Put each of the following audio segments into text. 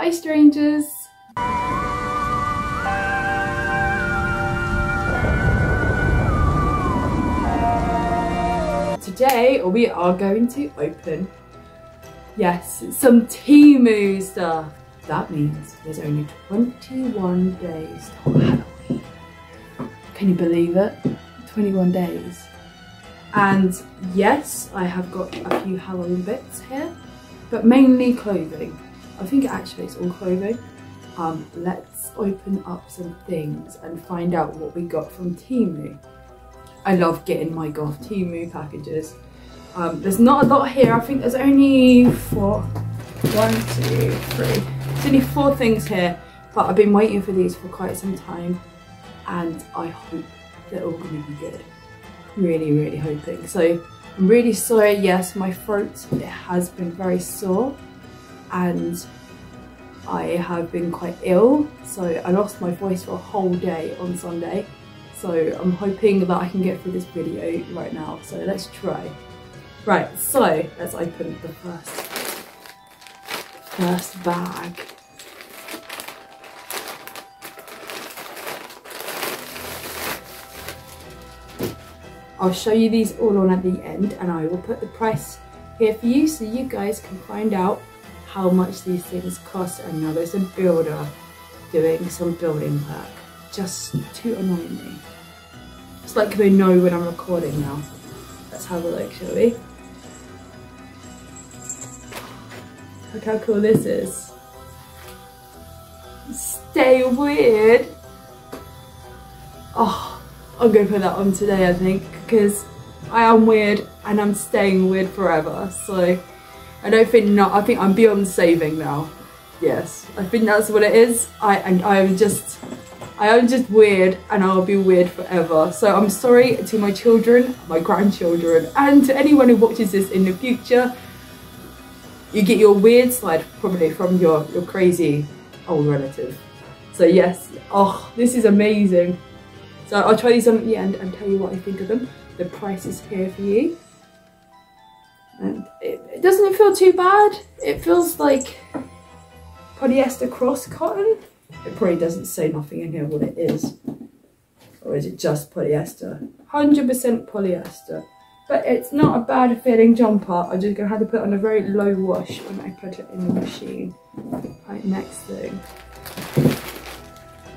Hi strangers! Today we are going to open, yes, some Temu stuff. That means there's only 21 days till Halloween. Can you believe it? 21 days. And yes, I have got a few Halloween bits here, but mainly clothing. I think actually it's all clothing. Um, let's open up some things and find out what we got from Temu. I love getting my Goth Temu packages. Um, there's not a lot here. I think there's only four, one, two, three. There's only four things here, but I've been waiting for these for quite some time and I hope they're all going to be good. Really, really hoping. So I'm really sorry. Yes, my throat, it has been very sore and I have been quite ill. So I lost my voice for a whole day on Sunday. So I'm hoping that I can get through this video right now. So let's try. Right, so let's open the first, first bag. I'll show you these all on at the end and I will put the price here for you so you guys can find out how much these things cost and now there's a builder doing some building work just to annoy me. It's like they know when I'm recording now. Let's have a look, shall we? Look how cool this is. Stay weird. Oh, I'm gonna put that on today, I think, because I am weird and I'm staying weird forever. So I don't think not. I think I'm beyond saving now. Yes, I think that's what it is. I and I am just I am just weird and I'll be weird forever. So I'm sorry to my children, my grandchildren, and to anyone who watches this in the future. You get your weird side probably from your, your crazy old relative. So yes, oh, this is amazing. So I'll try these on at the end and tell you what I think of them. The price is here for you. And it, it doesn't it feel too bad. It feels like polyester cross cotton. It probably doesn't say nothing in here what it is. Or is it just polyester? 100% polyester. But it's not a bad fitting jumper. I'm just going to have to put on a very low wash when I put it in the machine. Right, next thing.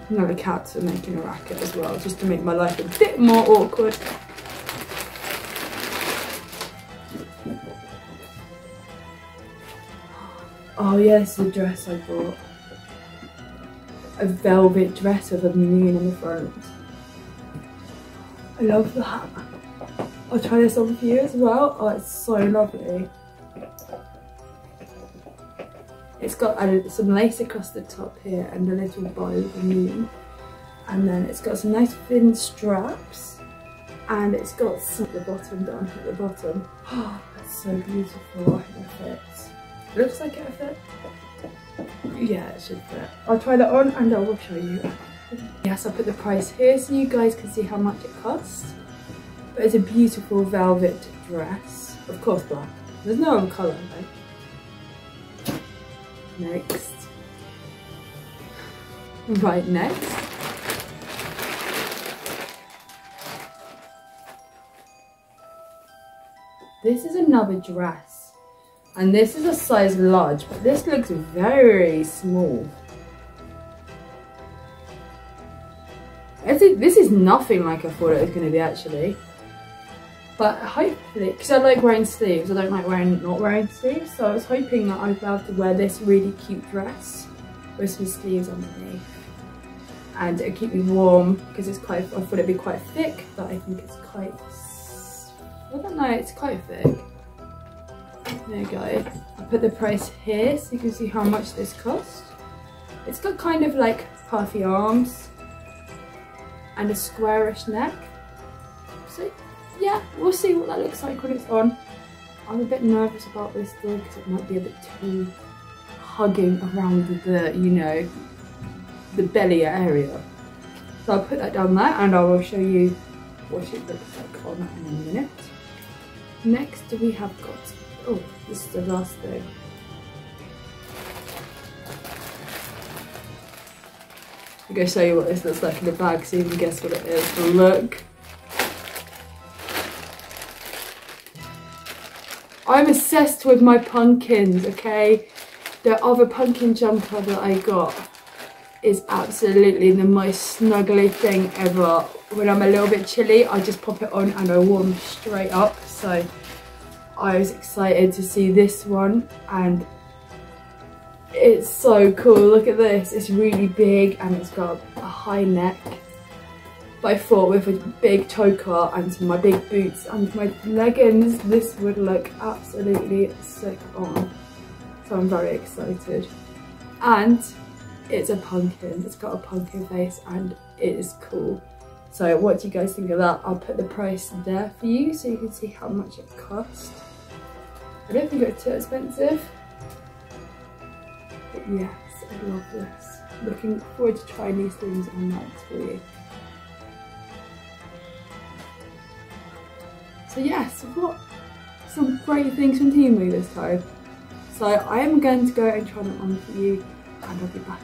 Now the cats are making a racket as well, just to make my life a bit more awkward. Oh yes, the dress I bought a velvet dress with a moon on the front. I love that. I'll try this on for you as well. Oh, it's so lovely. It's got uh, some lace across the top here and a little bow with a moon. And then it's got some nice thin straps. And it's got some at the bottom, down at the bottom. Oh, that's so beautiful. I fits. Looks like it fit. Yeah, it should fit. I'll try that on and I will show you. Yes, I'll put the price here so you guys can see how much it costs. But it's a beautiful velvet dress. Of course black. There's no other colour, right? Next. Right, next. This is another dress. And this is a size large, but this looks very small. This is nothing like I thought it was going to be actually. But hopefully, because I like wearing sleeves, I don't like wearing not wearing sleeves. So I was hoping that I'd be able to wear this really cute dress with some sleeves underneath. And it'd keep me warm because it's quite, I thought it'd be quite thick, but I think it's quite, I don't know, it's quite thick. There you go. I put the price here so you can see how much this cost. It's got kind of like puffy arms and a squarish neck. So yeah, we'll see what that looks like when it's on. I'm a bit nervous about this though because it might be a bit too hugging around the, you know, the belly area. So I'll put that down there and I will show you what it looks like on in a minute. Next we have got Oh, this is the last thing. I'm going to show you what this looks like in the bag so you can guess what it is. Look. I'm obsessed with my pumpkins, okay? The other pumpkin jumper that I got is absolutely the most snuggly thing ever. When I'm a little bit chilly, I just pop it on and I warm straight up. So I was excited to see this one and it's so cool. Look at this. It's really big and it's got a high neck. But I thought with a big choker and my big boots and my leggings, this would look absolutely sick on. So I'm very excited. And it's a pumpkin. It's got a pumpkin face and it is cool. So what do you guys think of that? I'll put the price there for you so you can see how much it cost. I don't think it's too expensive. But yes, I love this. Looking forward to trying these things on next for you. So yes, got some great things from Temu this time. So I am going to go and try them on for you and I'll be back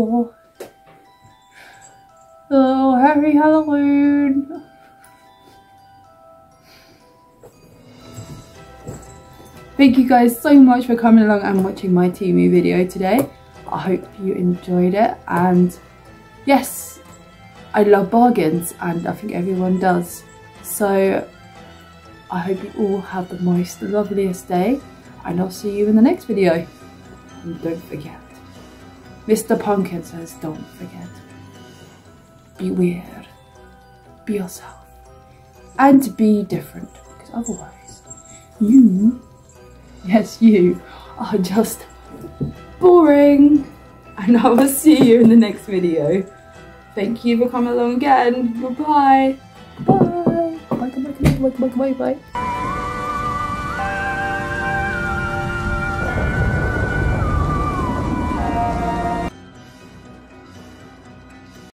Oh. Oh, happy Halloween! Thank you guys so much for coming along and watching my Temu video today. I hope you enjoyed it and yes, I love bargains and I think everyone does. So I hope you all have the most loveliest day and I'll see you in the next video. And don't forget, Mr. Pumpkin says don't forget. Be weird. Be yourself. And be different. Because otherwise, you, yes you, are just boring. And I will see you in the next video. Thank you for coming along again. Bye-bye. Bye. Bye, bye, bye, bye, bye, bye, bye.